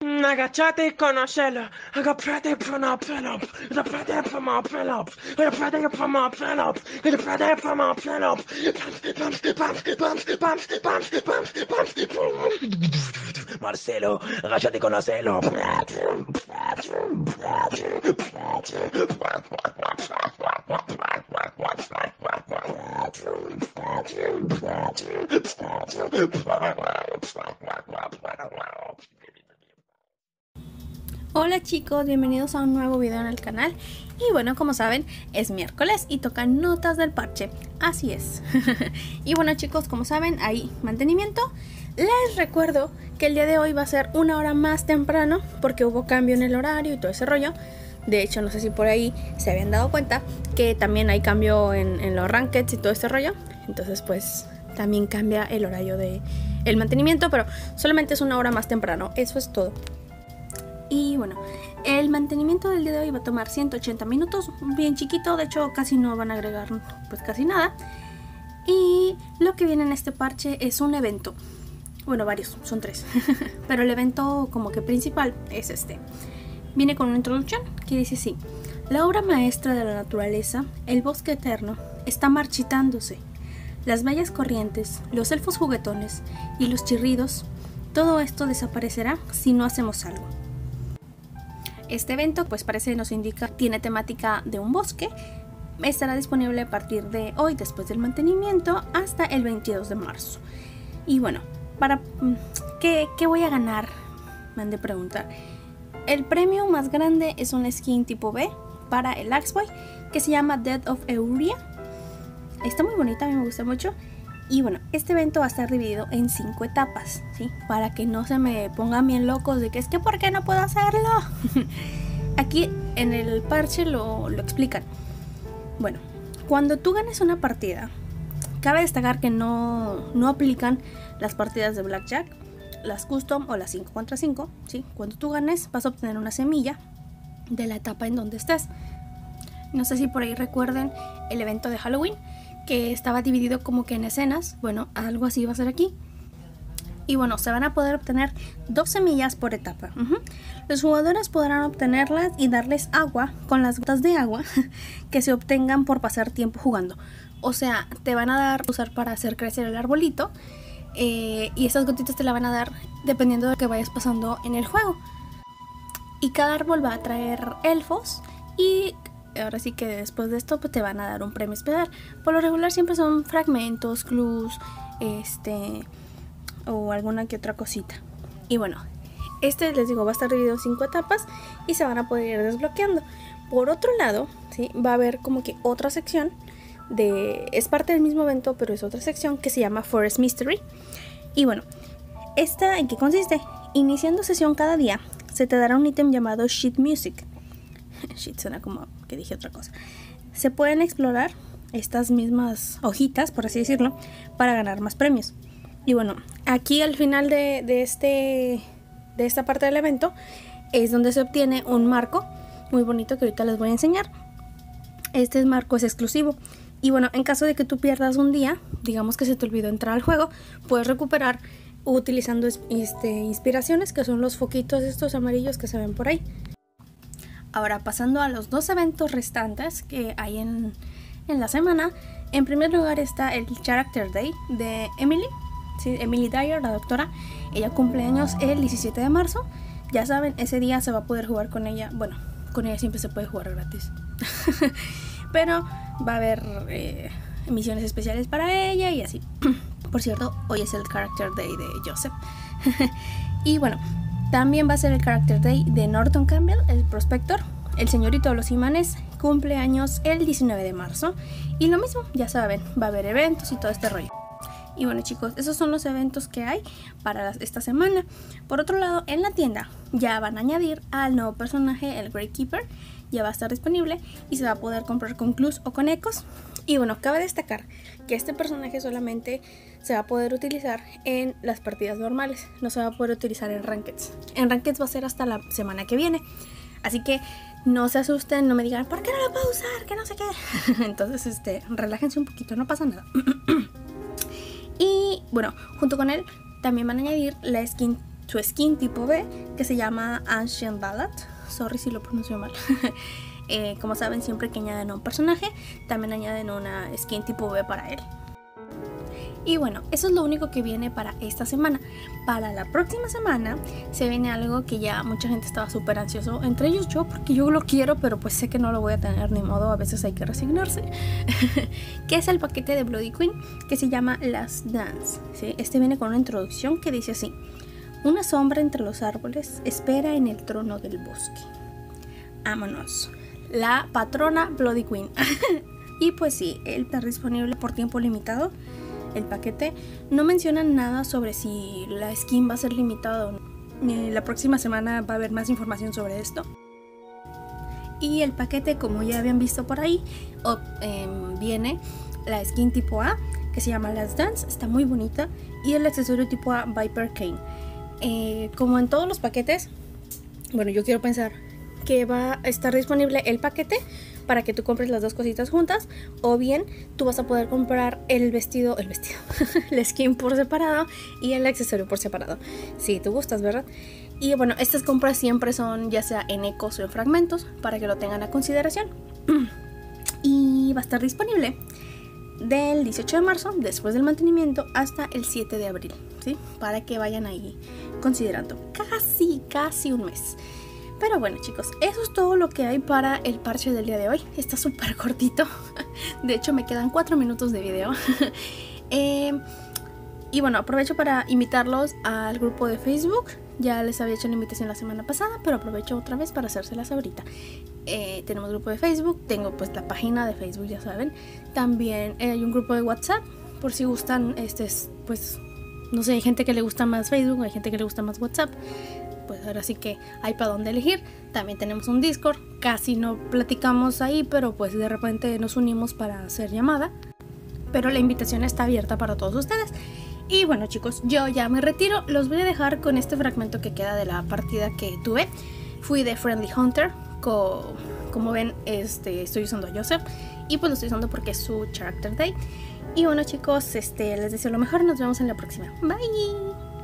Nagachati konashela, agaprete prana pelop, the prete prama pelop, the prete prama pelop, the prete prama pelop, bumps, bumps, bumps, bumps, bumps, bumps, bumps, bumps, Marcelo, agachati konashela. Chicos, bienvenidos a un nuevo video en el canal y bueno, como saben, es miércoles y tocan notas del parche, así es Y bueno chicos, como saben, hay mantenimiento Les recuerdo que el día de hoy va a ser una hora más temprano porque hubo cambio en el horario y todo ese rollo de hecho, no sé si por ahí se habían dado cuenta que también hay cambio en, los rankeds y todo ese rollo. Entonces, pues también cambia el horario de el mantenimiento, pero solamente es una hora más temprano. Eso es todo. Y bueno, el mantenimiento del día de hoy va a tomar 180 minutos, bien chiquito, de hecho casi no van a agregar pues casi nada. Y lo que viene en este parche es un evento. Bueno, varios, son tres. Pero el evento como que principal es este. Viene con una introducción que dice así. La obra maestra de la naturaleza, el bosque eterno, está marchitándose. Las bellas corrientes, los elfos juguetones y los chirridos, todo esto desaparecerá si no hacemos algo. Este evento, pues parece nos indica, tiene temática de un bosque. Estará disponible a partir de hoy, después del mantenimiento, hasta el 22 de marzo. Y bueno, para mm, ¿qué, voy a ganar? Me han de preguntar. El premio más grande es un skin tipo B para el Axboy que se llama Dead of Euria. Está muy bonita, a mí me gusta mucho. Y bueno, este evento va a estar dividido en cinco etapas, ¿sí? Para que no se me pongan bien locos de que es que ¿por qué no puedo hacerlo? Aquí en el parche lo, lo explican. Bueno, cuando tú ganes una partida, cabe destacar que no, no aplican las partidas de Blackjack, las custom o las 5 contra 5, ¿sí? Cuando tú ganes vas a obtener una semilla de la etapa en donde estés. No sé si por ahí recuerden el evento de Halloween que estaba dividido como que en escenas. Bueno, algo así va a ser aquí. Y bueno, se van a poder obtener dos semillas por etapa. Los jugadores podrán obtenerlas y darles agua con las gotas de agua que se obtengan por pasar tiempo jugando. O sea, te van a dar, usar para hacer crecer el arbolito. Eh, y esas gotitas te la van a dar dependiendo de lo que vayas pasando en el juego. Y cada árbol va a traer elfos y ahora sí que después de esto pues, te van a dar un premio especial. Por lo regular siempre son fragmentos, clues, este o alguna que otra cosita. Y bueno, este les digo va a estar dividido en cinco etapas y se van a poder ir desbloqueando. Por otro lado, ¿sí? va a haber como que otra sección de es parte del mismo evento, pero es otra sección que se llama Forest Mystery. Y bueno, ¿esta en qué consiste? Iniciando sesión cada día, se te dará un ítem llamado Sheet Music. Shit, suena como que dije otra cosa. Se pueden explorar estas mismas hojitas, por así decirlo, para ganar más premios. Y bueno, aquí al final de, este, de esta parte del evento es donde se obtiene un marco muy bonito que ahorita les voy a enseñar. Este marco es exclusivo. Y bueno, en caso de que tú pierdas un día, digamos que se te olvidó entrar al juego, puedes recuperar utilizando este, inspiraciones, que son los foquitos estos amarillos que se ven por ahí. Ahora, pasando a los dos eventos restantes que hay en, la semana, en primer lugar está el Character Day de Emily. Emily Dyer, la doctora, ella cumple años el 17 de marzo. Ya saben, ese día se va a poder jugar con ella. Bueno, con ella siempre se puede jugar gratis. Pero va a haber eh, emisiones especiales para ella y así. Por cierto, hoy es el Character Day de Joseph. y bueno, también va a ser el Character Day de Norton Campbell, el prospector. El señorito de los imanes cumple años el 19 de marzo. Y lo mismo, ya saben, va a haber eventos y todo este rollo. Y bueno chicos, esos son los eventos que hay para esta semana. Por otro lado, en la tienda ya van a añadir al nuevo personaje, el Great Keeper. Ya va a estar disponible y se va a poder comprar con clues o con ecos. Y bueno, cabe destacar que este personaje solamente se va a poder utilizar en las partidas normales, no se va a poder utilizar en Rankeds. En Rankeds va a ser hasta la semana que viene. Así que no se asusten, no me digan, ¿por qué no lo puedo usar? Que no sé qué. Entonces, este, relájense un poquito, no pasa nada. y bueno, junto con él también van a añadir la skin su skin tipo B que se llama Ancient Ballad. Sorry si lo pronuncio mal. Eh, como saben, siempre que añaden a un personaje, también añaden una skin tipo B para él. Y bueno, eso es lo único que viene para esta semana. Para la próxima semana se viene algo que ya mucha gente estaba súper ansioso, entre ellos yo, porque yo lo quiero, pero pues sé que no lo voy a tener ni modo, a veces hay que resignarse. que es el paquete de Bloody Queen que se llama Last Dance. Este viene con una introducción que dice así. Una sombra entre los árboles espera en el trono del bosque. Vámonos. La patrona Bloody Queen. y pues sí, está disponible por tiempo limitado el paquete, no mencionan nada sobre si la skin va a ser limitada o no. La próxima semana va a haber más información sobre esto. Y el paquete, como ya habían visto por ahí, em, viene la skin tipo A, que se llama Last Dance, está muy bonita, y el accesorio tipo A Viper Kane. Eh, como en todos los paquetes, bueno, yo quiero pensar que va a estar disponible el paquete para que tú compres las dos cositas juntas o bien tú vas a poder comprar el vestido, el vestido, la skin por separado y el accesorio por separado. Si tú gustas, ¿verdad? Y bueno, estas compras siempre son ya sea en ecos o en fragmentos para que lo tengan a consideración. Y va a estar disponible del 18 de marzo, después del mantenimiento, hasta el 7 de abril, ¿sí? Para que vayan ahí considerando. Casi, casi un mes. Pero bueno chicos, eso es todo lo que hay para el parche del día de hoy. Está súper cortito. De hecho me quedan 4 minutos de video. Eh, y bueno, aprovecho para invitarlos al grupo de Facebook. Ya les había hecho la invitación la semana pasada, pero aprovecho otra vez para hacérselas ahorita. Eh, tenemos grupo de Facebook, tengo pues la página de Facebook, ya saben. También hay un grupo de WhatsApp, por si gustan, este es, pues, no sé, hay gente que le gusta más Facebook, hay gente que le gusta más WhatsApp pues ahora sí que hay para dónde elegir. También tenemos un Discord, casi no platicamos ahí, pero pues de repente nos unimos para hacer llamada. Pero la invitación está abierta para todos ustedes. Y bueno chicos, yo ya me retiro. Los voy a dejar con este fragmento que queda de la partida que tuve. Fui de Friendly Hunter. como ven, este, estoy usando a Joseph. Y pues lo estoy usando porque es su Character Day. Y bueno chicos, este, les deseo lo mejor. Nos vemos en la próxima. Bye.